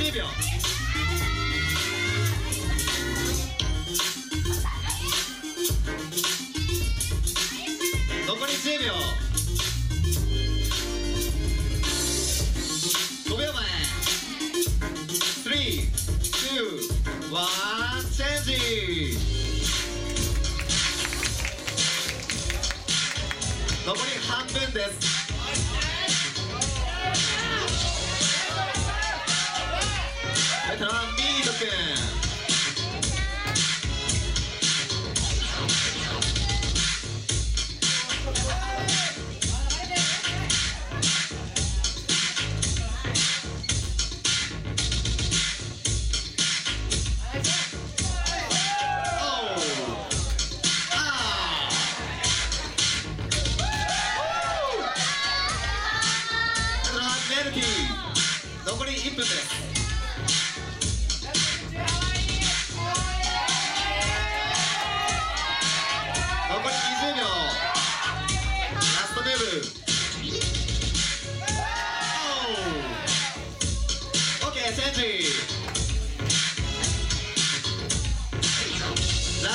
10秒残り10秒5秒前。321チェンジ。残り半分です。ベテランビート君残り1分です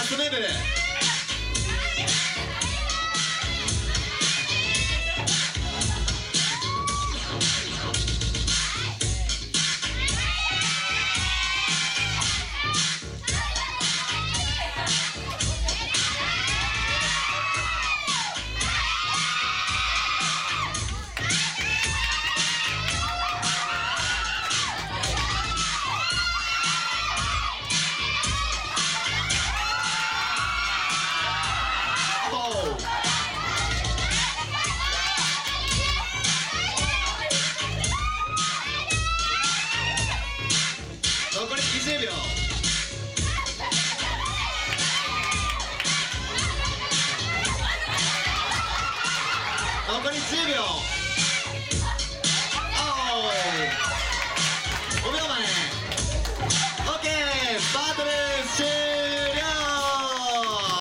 ストムーよ。残り10秒。